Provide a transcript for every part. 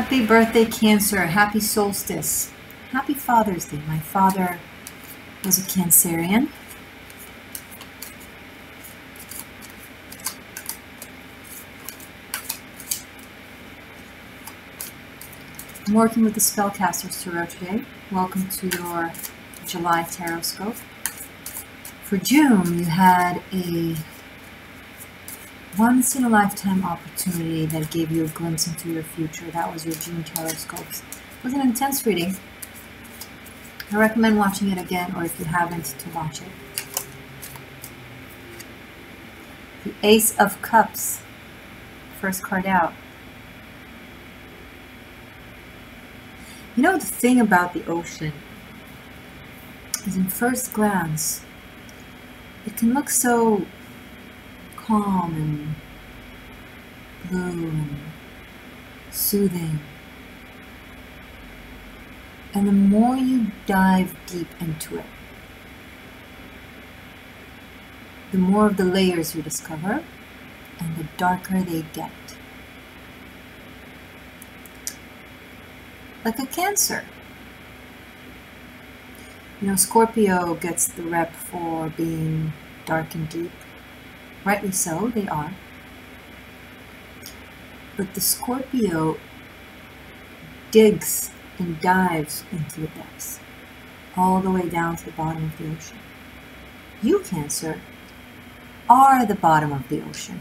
Happy birthday, Cancer. Happy solstice. Happy Father's Day. My father was a Cancerian. I'm working with the Spellcasters Tarot today. Welcome to your July Taroscope. For June, you had a once in a lifetime opportunity that gave you a glimpse into your future. That was your June Taroscopes. It was an intense reading. I recommend watching it again, or if you haven't, to watch it. The Ace of Cups, first card out. You know, the thing about the ocean is in first glance, it can look so calm and blue and soothing. And the more you dive deep into it, the more of the layers you discover and the darker they get. Like a cancer. You know, Scorpio gets the rep for being dark and deep. Rightly so, they are. But the Scorpio digs and dives into the depths, all the way down to the bottom of the ocean. You, Cancer, are the bottom of the ocean,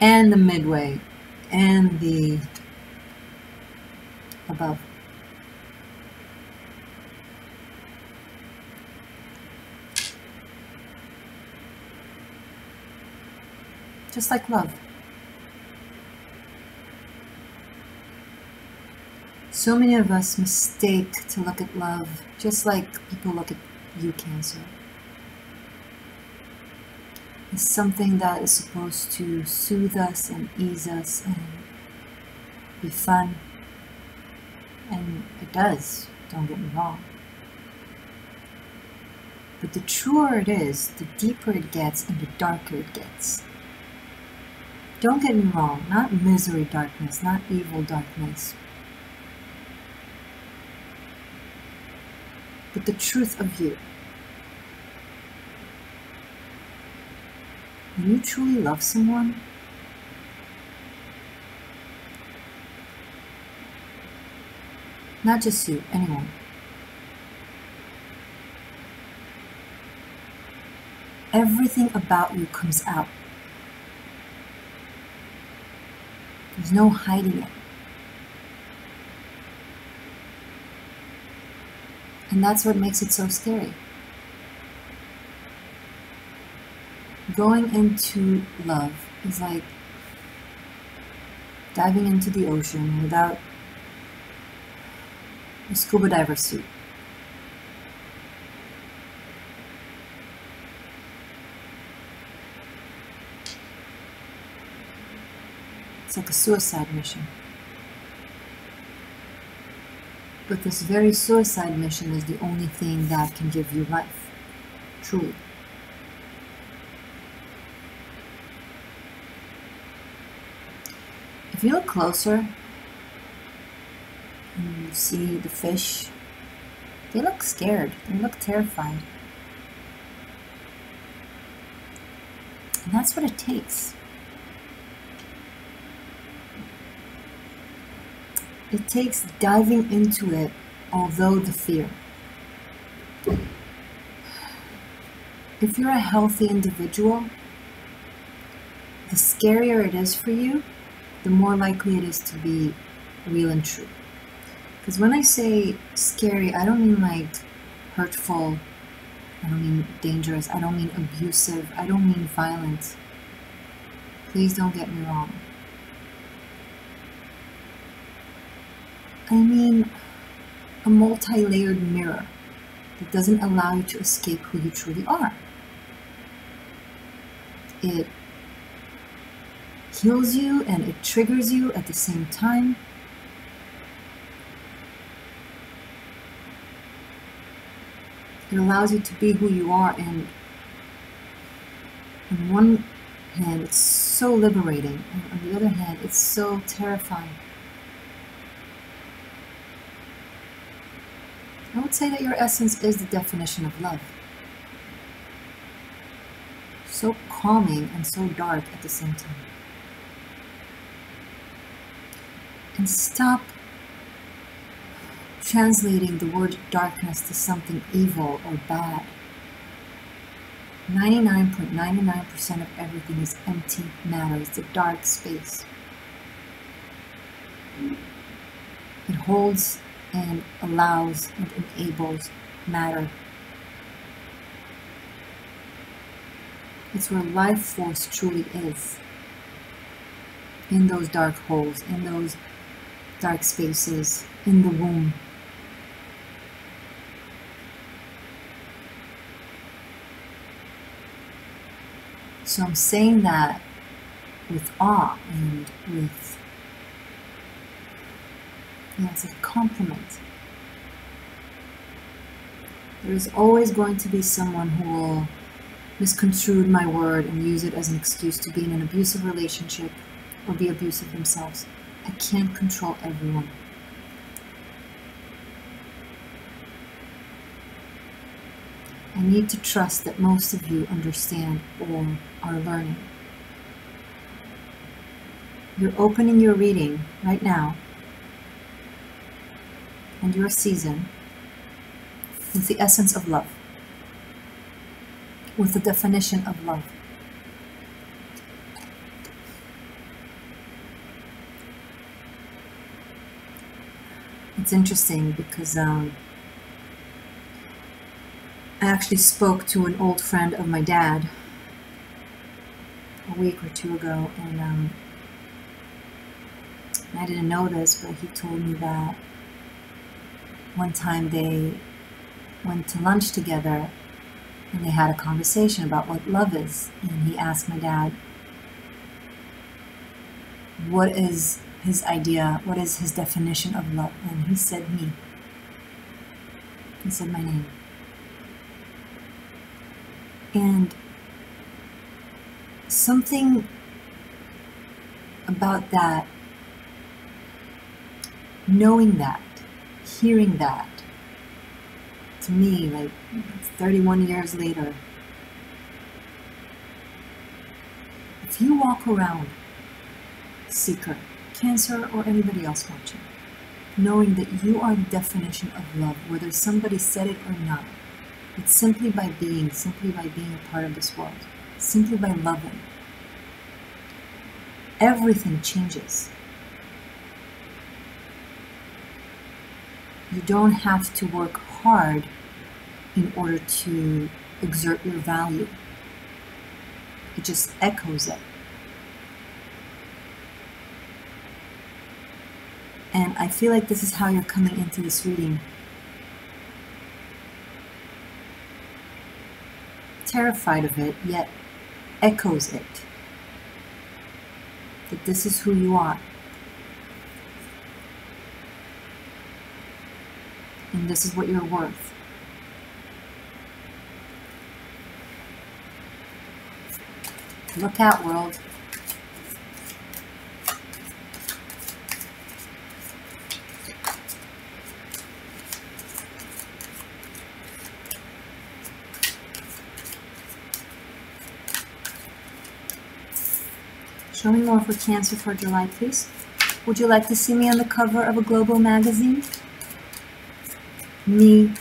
and the midway, and the above. Just like love. So many of us mistake to look at love just like people look at you, Cancer. It's something that is supposed to soothe us and ease us and be fun. And it does, don't get me wrong. But the truer it is, the deeper it gets and the darker it gets. Don't get me wrong, not misery darkness, not evil darkness, but the truth of you. When you truly love someone, not just you, anyone, everything about you comes out. There's no hiding it. And that's what makes it so scary. Going into love is like diving into the ocean without a scuba diver suit. It's like a suicide mission. But this very suicide mission is the only thing that can give you life. Truly. If you look closer and you see the fish, they look scared. They look terrified. And that's what it takes. It takes diving into it, although the fear. If you're a healthy individual, the scarier it is for you, the more likely it is to be real and true. Because when I say scary, I don't mean like hurtful, I don't mean dangerous, I don't mean abusive, I don't mean violent. Please don't get me wrong. I mean a multi-layered mirror that doesn't allow you to escape who you truly are. It heals you and it triggers you at the same time. It allows you to be who you are and on one hand it's so liberating and on the other hand it's so terrifying I would say that your essence is the definition of love. So calming and so dark at the same time. And stop translating the word darkness to something evil or bad. 99.99% of everything is empty matter. It's a dark space. It holds and allows and enables matter. It's where life force truly is. In those dark holes, in those dark spaces, in the womb. So I'm saying that with awe and with, yeah, it's compliment. There is always going to be someone who will misconstrue my word and use it as an excuse to be in an abusive relationship or be abusive themselves. I can't control everyone. I need to trust that most of you understand or are learning. You're opening your reading right now and your season with the essence of love, with the definition of love. It's interesting because um, I actually spoke to an old friend of my dad a week or two ago, and um, I didn't know this, but he told me that one time they went to lunch together and they had a conversation about what love is. And he asked my dad, What is his idea? What is his definition of love? And he said, Me. He said my name. And something about that, knowing that, hearing that, to me, like 31 years later, if you walk around, seeker, cancer, or anybody else watching, knowing that you are the definition of love, whether somebody said it or not, it's simply by being, simply by being a part of this world, simply by loving. Everything changes. You don't have to work hard in order to exert your value. It just echoes it. And I feel like this is how you're coming into this reading terrified of it, yet echoes it. That this is who you are. And this is what you're worth. Look out, world. Show me more for Cancer for July, please. Would you like to see me on the cover of a global magazine? Me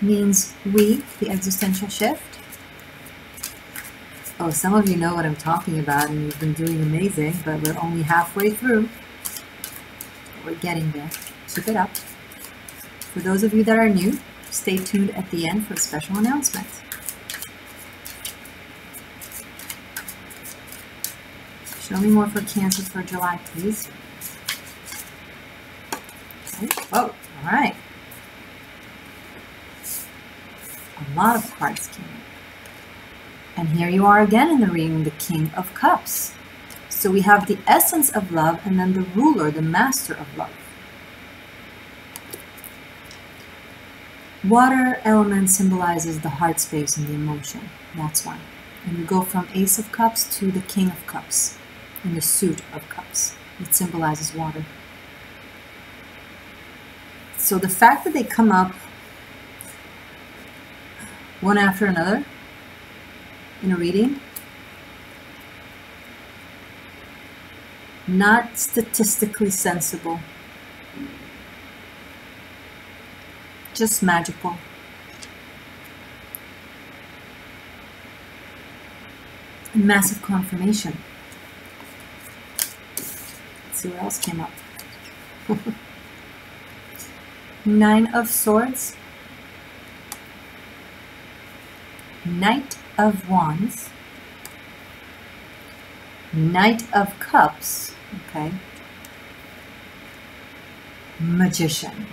means we, the existential shift. Oh, some of you know what I'm talking about and you've been doing amazing, but we're only halfway through. We're getting there. Keep it up. For those of you that are new, stay tuned at the end for a special announcement. Show me more for Cancer for July, please. Oh, all right. Of cards came. And here you are again in the ring, the King of Cups. So we have the essence of love and then the ruler, the master of love. Water element symbolizes the heart space and the emotion. That's why. And we go from Ace of Cups to the King of Cups in the suit of cups. It symbolizes water. So the fact that they come up one after another in a reading. Not statistically sensible, just magical. And massive confirmation. Let's see what else came up. Nine of Swords, Knight of Wands, Knight of Cups, okay, Magician.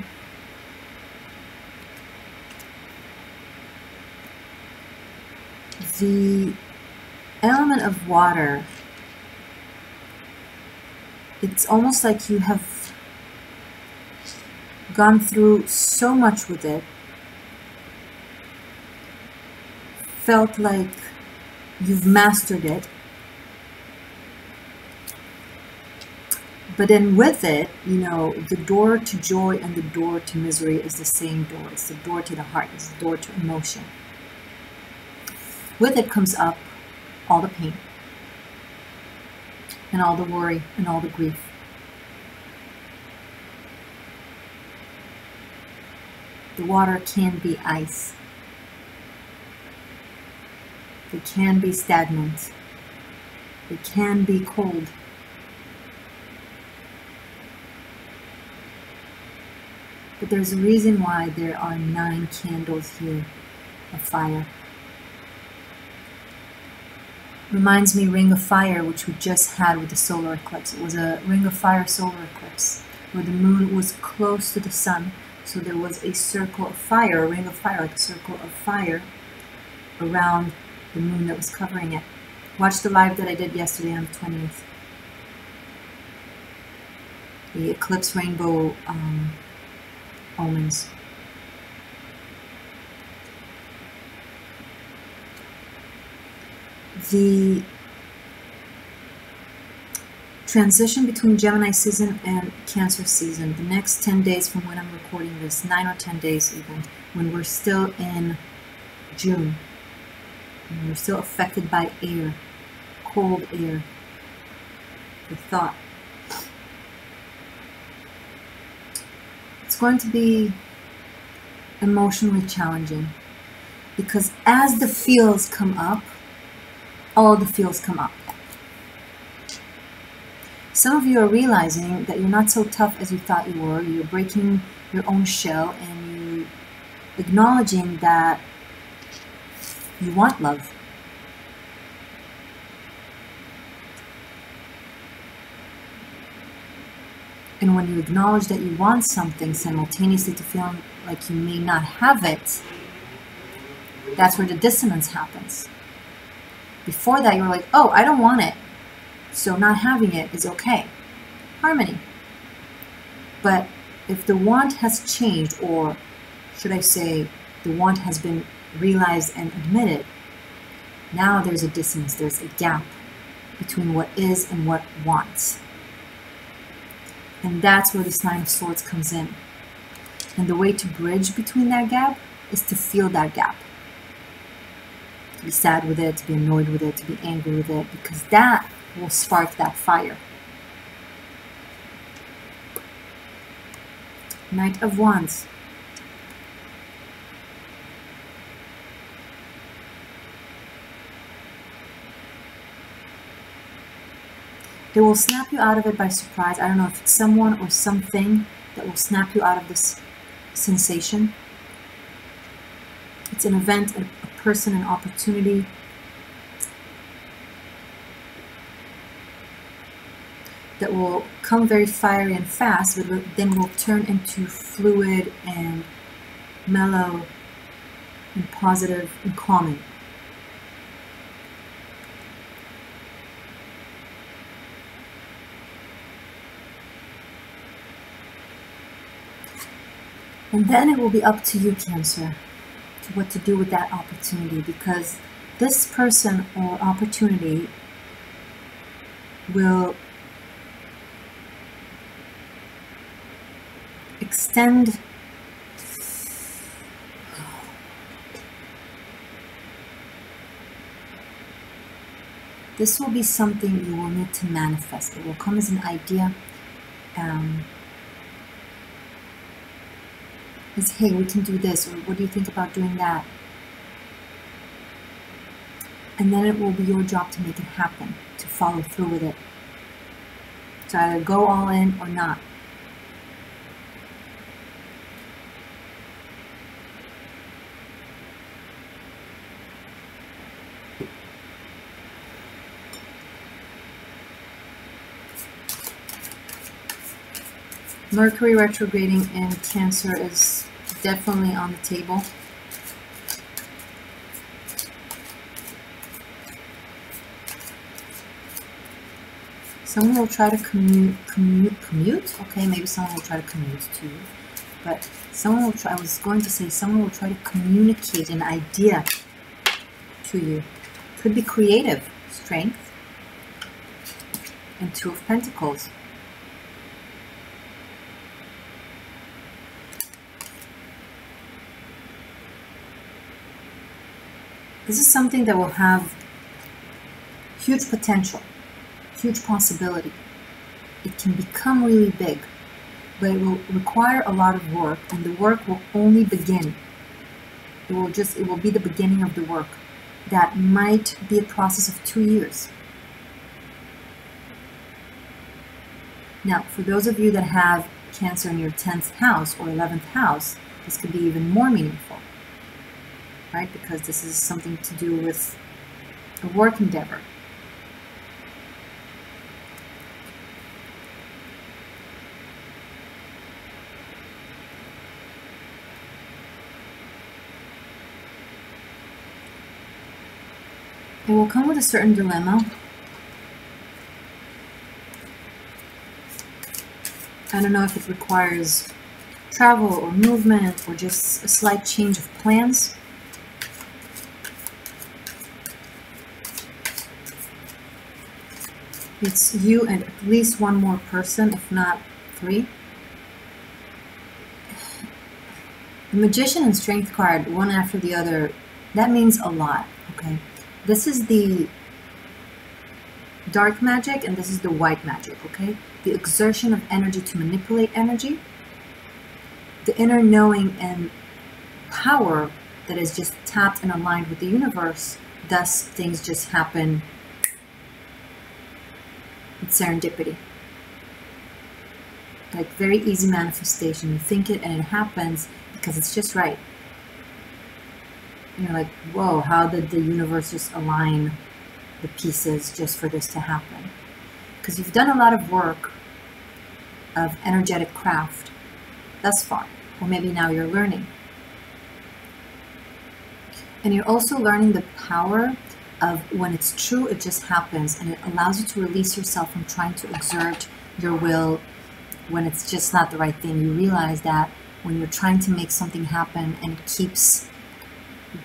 The element of water, it's almost like you have gone through so much with it, felt like you've mastered it, but then with it, you know, the door to joy and the door to misery is the same door. It's the door to the heart, it's the door to emotion. With it comes up all the pain and all the worry and all the grief. The water can be ice. It can be stagnant. It can be cold. But there's a reason why there are nine candles here of fire. Reminds me Ring of Fire, which we just had with the solar eclipse. It was a Ring of Fire solar eclipse where the moon was close to the sun so there was a circle of fire, a ring of fire, like a circle of fire around the moon that was covering it. Watch the live that I did yesterday on the 20th. The eclipse rainbow um, omens. The transition between Gemini season and Cancer season, the next 10 days from when I'm recording this, 9 or 10 days even, when we're still in June, and we're still affected by air, cold air, the thought. It's going to be emotionally challenging because as the feels come up, all the feels come up. Some of you are realizing that you're not so tough as you thought you were. You're breaking your own shell and you acknowledging that you want love. And when you acknowledge that you want something simultaneously to feel like you may not have it, that's where the dissonance happens. Before that, you're like, oh, I don't want it. So not having it is okay. Harmony. But if the want has changed, or should I say, the want has been realized and admitted, now there's a distance, there's a gap between what is and what wants. And that's where this Nine of Swords comes in. And the way to bridge between that gap is to feel that gap. To be sad with it, to be annoyed with it, to be angry with it, because that will spark that fire. Knight of Wands. They will snap you out of it by surprise. I don't know if it's someone or something that will snap you out of this sensation. It's an event, a, person, an opportunity, that will come very fiery and fast, but then will turn into fluid and mellow and positive and calming. And then it will be up to you, Cancer, to what to do with that opportunity because this person or opportunity will extend this will be something you will need to manifest. It will come as an idea. Um, is hey, we can do this, or what do you think about doing that? And then it will be your job to make it happen, to follow through with it. So either go all in or not. Mercury retrograding in Cancer is definitely on the table. Someone will try to commute, commute, commute? Okay, maybe someone will try to commute to you. But someone will try, I was going to say, someone will try to communicate an idea to you. Could be creative, strength, and Two of Pentacles. This is something that will have huge potential, huge possibility. It can become really big, but it will require a lot of work and the work will only begin. It will just, it will be the beginning of the work. That might be a process of two years. Now, for those of you that have Cancer in your 10th house or 11th house, this could be even more meaningful right? Because this is something to do with a work endeavor. It will come with a certain dilemma. I don't know if it requires travel or movement or just a slight change of plans. It's you and at least one more person, if not three. The Magician and Strength card, one after the other, that means a lot, okay? This is the dark magic and this is the white magic, okay? The exertion of energy to manipulate energy, the inner knowing and power that is just tapped and aligned with the universe, thus things just happen it's serendipity. Like very easy manifestation. You think it and it happens because it's just right. You're like, whoa, how did the universe just align the pieces just for this to happen? Because you've done a lot of work of energetic craft thus far, or maybe now you're learning. And you're also learning the power of when it's true, it just happens and it allows you to release yourself from trying to exert your will when it's just not the right thing. You realize that when you're trying to make something happen and it keeps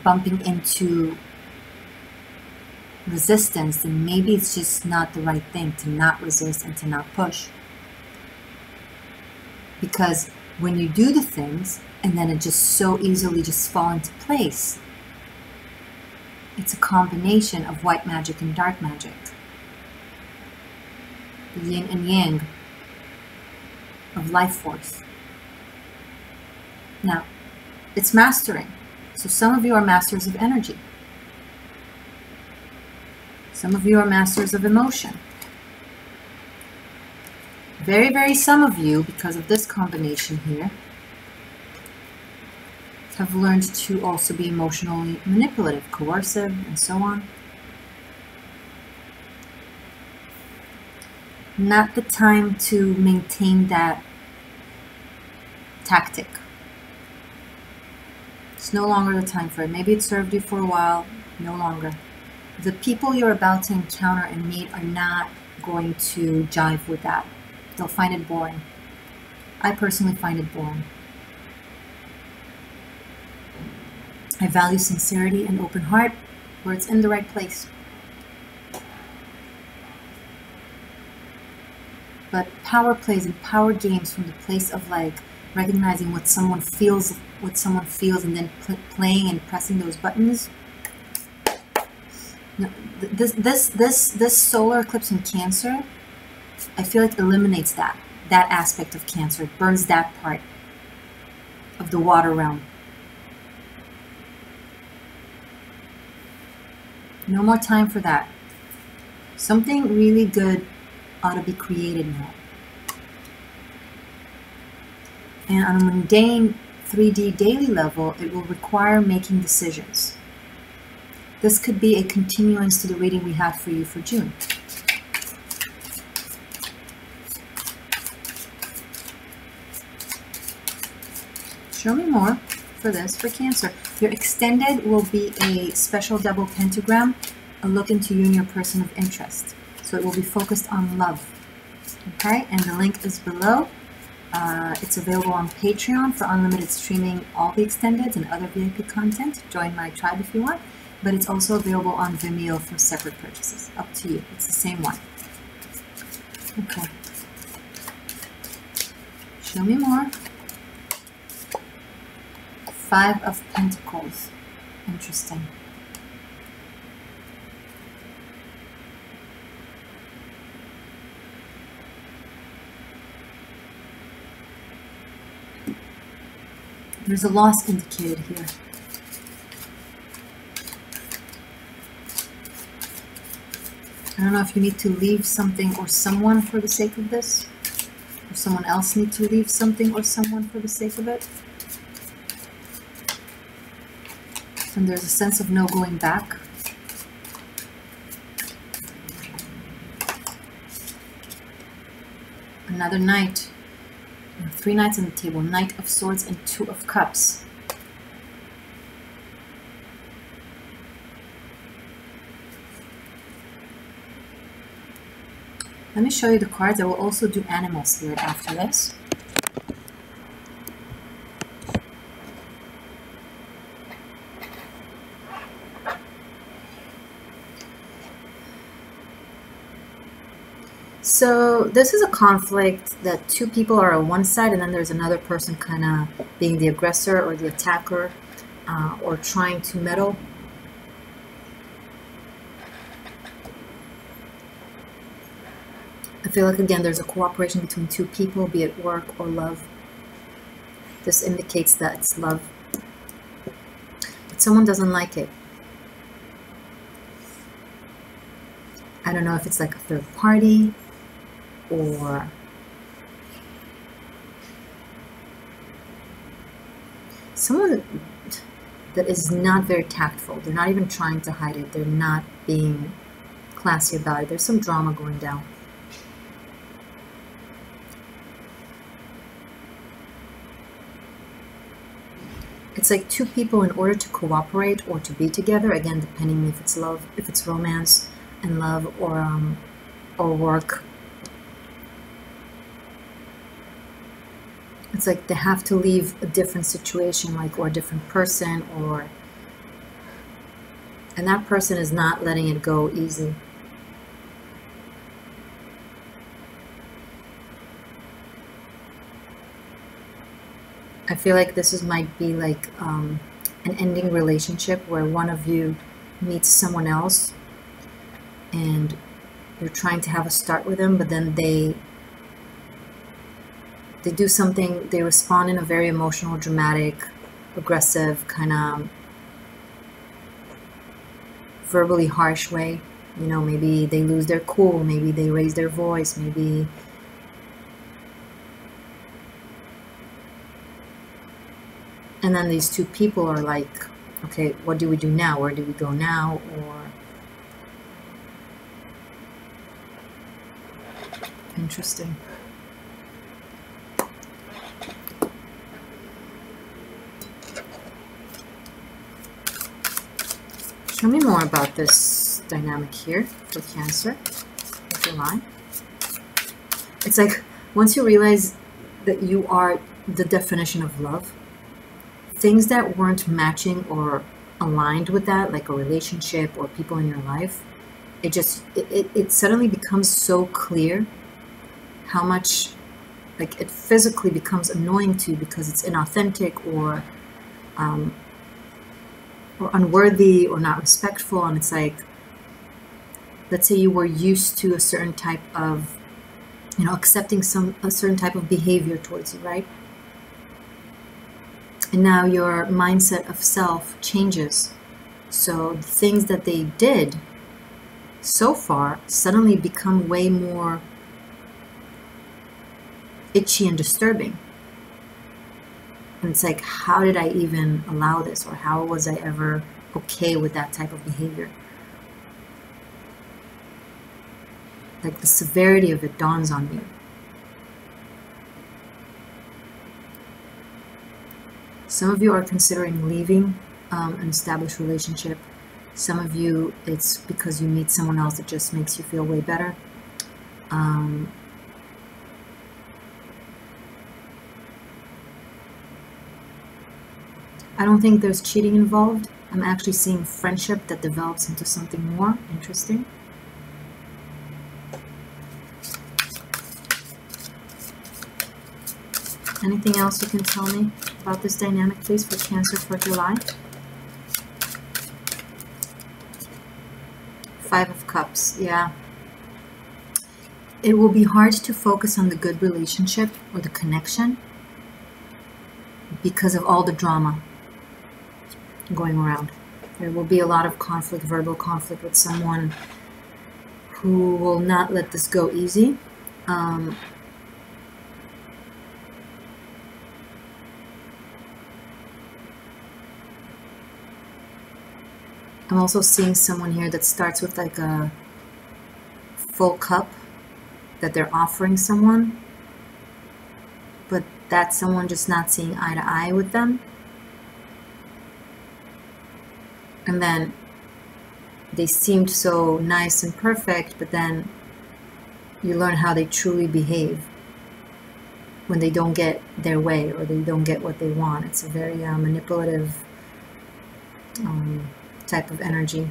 bumping into resistance, then maybe it's just not the right thing to not resist and to not push. Because when you do the things and then it just so easily just fall into place, it's a combination of white magic and dark magic. The yin and yang of life force. Now, it's mastering. So some of you are masters of energy. Some of you are masters of emotion. Very, very some of you, because of this combination here, have learned to also be emotionally manipulative, coercive, and so on. Not the time to maintain that tactic. It's no longer the time for it. Maybe it served you for a while, no longer. The people you're about to encounter and meet are not going to jive with that. They'll find it boring. I personally find it boring. I value sincerity and open heart where it's in the right place. But power plays and power games from the place of like recognizing what someone feels, what someone feels, and then pl playing and pressing those buttons. No, this this this this solar eclipse in Cancer, I feel like eliminates that that aspect of Cancer. It burns that part of the water realm. No more time for that. Something really good ought to be created now. And on a mundane 3D daily level, it will require making decisions. This could be a continuance to the reading we have for you for June. Show me more for this for Cancer. Your extended will be a special double pentagram, a look into you and your person of interest. So it will be focused on love. Okay, and the link is below. Uh, it's available on Patreon for unlimited streaming, all the extendeds and other VIP content. Join my tribe if you want. But it's also available on Vimeo for separate purchases. Up to you. It's the same one. Okay. Show me more. Five of Pentacles. Interesting. There's a loss indicated here. I don't know if you need to leave something or someone for the sake of this, or someone else need to leave something or someone for the sake of it. And there's a sense of no going back. Another knight. Three knights on the table. Knight of Swords and Two of Cups. Let me show you the cards. I will also do animals here after this. So this is a conflict that two people are on one side and then there's another person kind of being the aggressor or the attacker uh, or trying to meddle. I feel like again there's a cooperation between two people, be it work or love. This indicates that it's love. But someone doesn't like it. I don't know if it's like a third party or someone that is not very tactful. They're not even trying to hide it. They're not being classy about it. There's some drama going down. It's like two people in order to cooperate or to be together, again, depending if it's love, if it's romance and love or um, or work it's like they have to leave a different situation like or a different person or and that person is not letting it go easy. I feel like this is might be like um, an ending relationship where one of you meets someone else and you're trying to have a start with them but then they they do something, they respond in a very emotional, dramatic, aggressive, kind of verbally harsh way. You know, maybe they lose their cool, maybe they raise their voice, maybe and then these two people are like okay what do we do now? Where do we go now? Or interesting Tell me more about this dynamic here for Cancer, with your line. It's like once you realize that you are the definition of love, things that weren't matching or aligned with that, like a relationship or people in your life, it just it, it, it suddenly becomes so clear how much like it physically becomes annoying to you because it's inauthentic or um, or unworthy or not respectful and it's like let's say you were used to a certain type of you know accepting some a certain type of behavior towards you right? And now your mindset of self changes. So the things that they did so far suddenly become way more itchy and disturbing and it's like how did i even allow this or how was i ever okay with that type of behavior like the severity of it dawns on you. Some of you are considering leaving um, an established relationship. Some of you, it's because you meet someone else that just makes you feel way better. Um, I don't think there's cheating involved. I'm actually seeing friendship that develops into something more interesting. Anything else you can tell me about this dynamic, please, for Cancer for July? Five of Cups, yeah. It will be hard to focus on the good relationship or the connection because of all the drama going around. There will be a lot of conflict, verbal conflict with someone who will not let this go easy. Um, I'm also seeing someone here that starts with like a full cup that they're offering someone, but that someone just not seeing eye to eye with them. And then they seemed so nice and perfect, but then you learn how they truly behave when they don't get their way or they don't get what they want. It's a very uh, manipulative um, type of energy.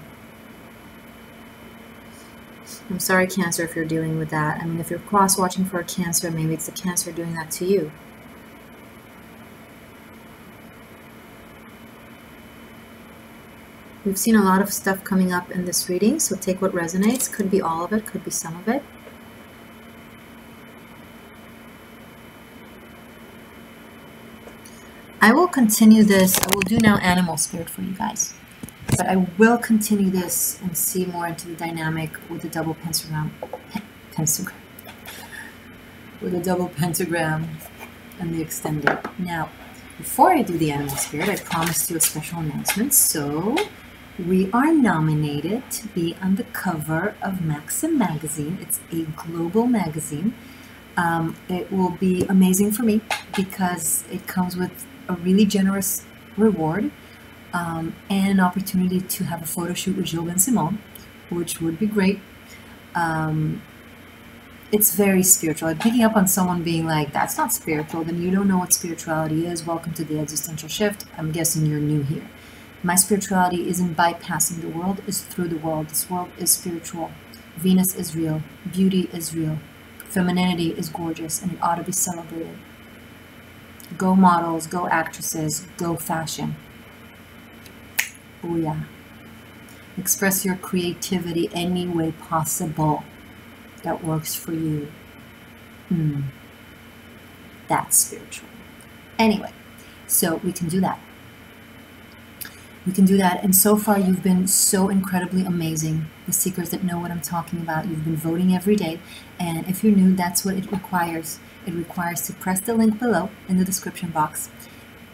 I'm sorry, Cancer, if you're dealing with that. I mean, if you're cross watching for a Cancer, maybe it's the Cancer doing that to you. We've seen a lot of stuff coming up in this reading, so take what resonates. Could be all of it, could be some of it. I will continue this. I will do now animal spirit for you guys. But I will continue this and see more into the dynamic with the double pentagram, pentagram, with the double pentagram and the extended. Now, before I do the animal spirit, I promised you a special announcement. So, we are nominated to be on the cover of Maxim magazine. It's a global magazine. Um, it will be amazing for me because it comes with a really generous reward um, and an opportunity to have a photo shoot with Gilles Bensimon, which would be great. Um, it's very spiritual. And picking up on someone being like, that's not spiritual, then you don't know what spirituality is. Welcome to the existential shift. I'm guessing you're new here. My spirituality isn't bypassing the world, it's through the world. This world is spiritual. Venus is real. Beauty is real. Femininity is gorgeous and it ought to be celebrated. Go models, go actresses, go fashion. Yeah. Express your creativity any way possible that works for you. Hmm. That's spiritual. Anyway, so we can do that. We can do that. And so far, you've been so incredibly amazing. The seekers that know what I'm talking about, you've been voting every day. And if you're new, that's what it requires. It requires to press the link below in the description box.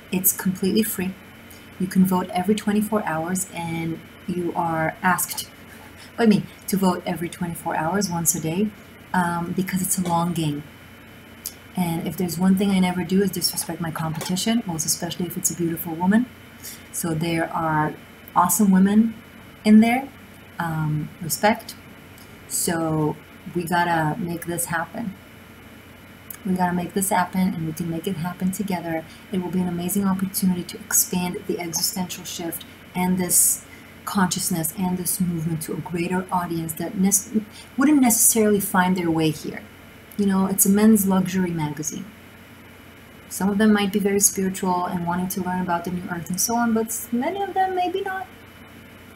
It's completely free. You can vote every 24 hours and you are asked by me to vote every 24 hours, once a day, um, because it's a long game. And if there's one thing I never do is disrespect my competition, most especially if it's a beautiful woman. So there are awesome women in there, um, respect. So we gotta make this happen. We got to make this happen and we can make it happen together. It will be an amazing opportunity to expand the existential shift and this consciousness and this movement to a greater audience that ne- wouldn't necessarily find their way here. You know, it's a men's luxury magazine. Some of them might be very spiritual and wanting to learn about the new earth and so on, but many of them maybe not.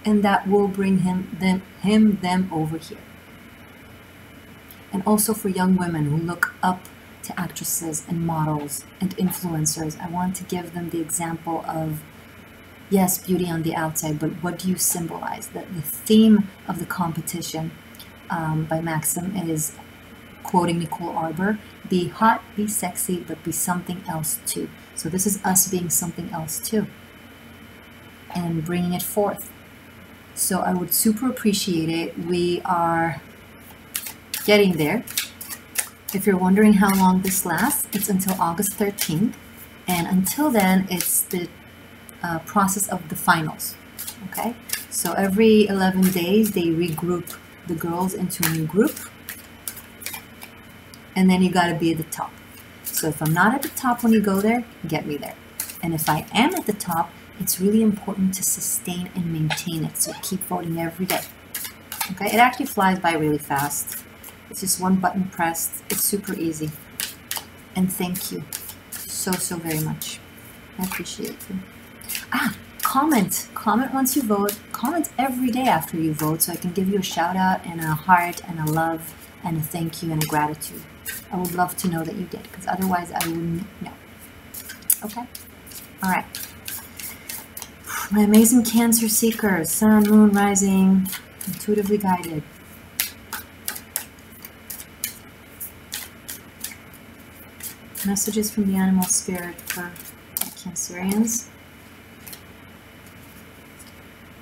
and that will bring him them him them over here and also for young women who look up to actresses and models and influencers i want to give them the example of yes beauty on the outside but what do you symbolize the, the theme of the competition um, by maxim is quoting nicole arbour be hot be sexy but be something else too so this is us being something else too and bringing it forth so I would super appreciate it. We are getting there. If you're wondering how long this lasts, it's until August 13th. And until then, it's the uh, process of the finals. Okay, so every 11 days, they regroup the girls into a new group. And then you got to be at the top. So if I'm not at the top when you go there, get me there. And if I am at the top, it's really important to sustain and maintain it. So keep voting every day. Okay, it actually flies by really fast. It's just one button pressed. It's super easy. And thank you so, so very much. I appreciate you. Ah, comment. Comment once you vote. Comment every day after you vote so I can give you a shout out and a heart and a love and a thank you and a gratitude. I would love to know that you did because otherwise I wouldn't know. Okay? All right. My amazing Cancer Seeker, Sun, Moon, Rising, intuitively guided. Messages from the animal spirit for Cancerians.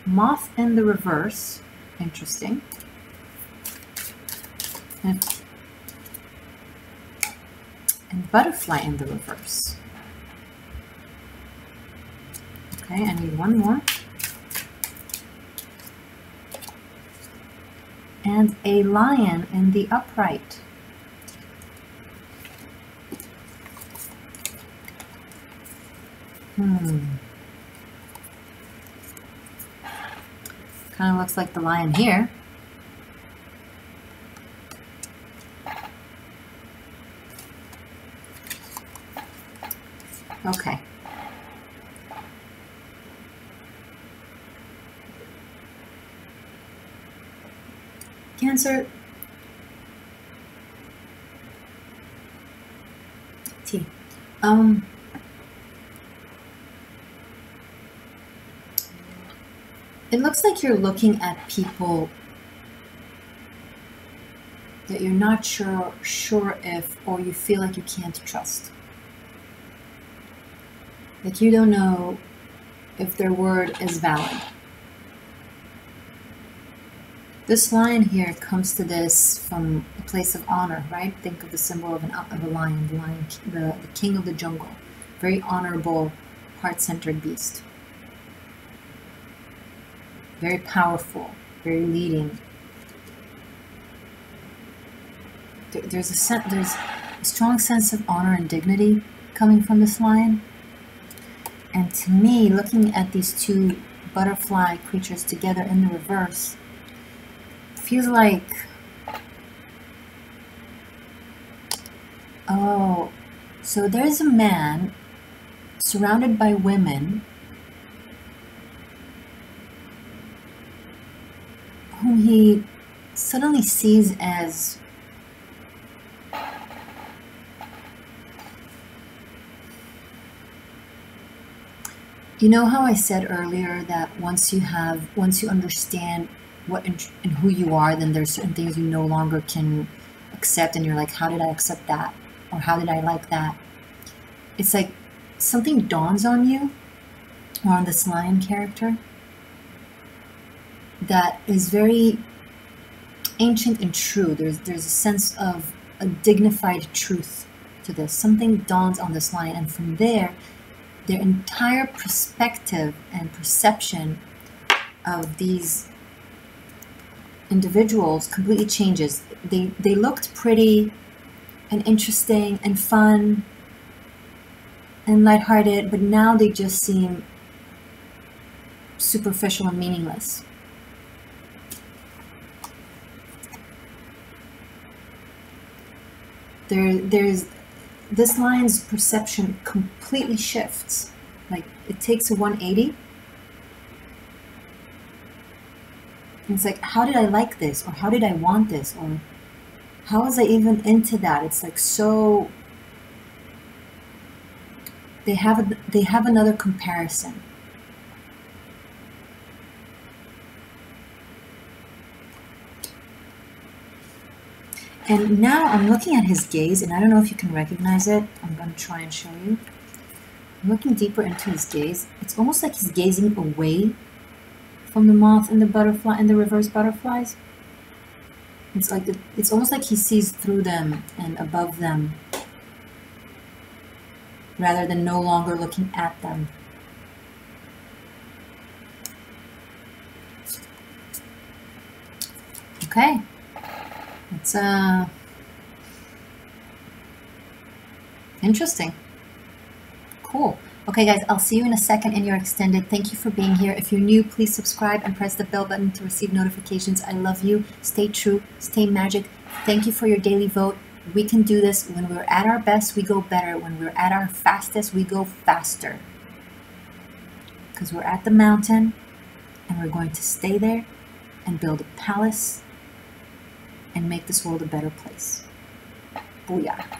Moth in the reverse, interesting. And, and butterfly in the reverse. Okay, I need one more. And a lion in the upright. Hmm. Kind of looks like the lion here. Okay. Cancer. T. Um. It looks like you're looking at people that you're not sure sure if or you feel like you can't trust. Like you don't know if their word is valid. This lion here comes to this from a place of honor, right? Think of the symbol of, an, of a lion, the lion, the, the king of the jungle. Very honorable, heart-centered beast. Very powerful, very leading. There, there's a there's a strong sense of honor and dignity coming from this lion. And to me, looking at these two butterfly creatures together in the reverse, feels like oh so there's a man surrounded by women whom he suddenly sees as you know how I said earlier that once you have once you understand what and, who you are, then there's certain things you no longer can accept, and you're like, how did I accept that, or how did I like that? It's like something dawns on you, or on this lion character, that is very ancient and true. There's there's a sense of a dignified truth to this. Something dawns on this lion, and from there, their entire perspective and perception of these individuals completely changes. They they looked pretty and interesting and fun and lighthearted, but now they just seem superficial and meaningless. There there's this line's perception completely shifts. Like it takes a 180 it's like, how did I like this? Or how did I want this? Or how was I even into that? It's like so they have a, they have another comparison. And now I'm looking at his gaze, and I don't know if you can recognize it. I'm going to try and show you. I'm looking deeper into his gaze. It's almost like he's gazing away from the moth and the butterfly and the reverse butterflies. It's like it's almost like he sees through them and above them rather than no longer looking at them. Okay. It's uh interesting. Cool. Okay, guys, I'll see you in a second in your extended. Thank you for being here. If you're new, please subscribe and press the bell button to receive notifications. I love you. Stay true. Stay magic. Thank you for your daily vote. We can do this. When we're at our best, we go better. When we're at our fastest, we go faster. Because we're at the mountain and we're going to stay there and build a palace and make this world a better place. Booyah.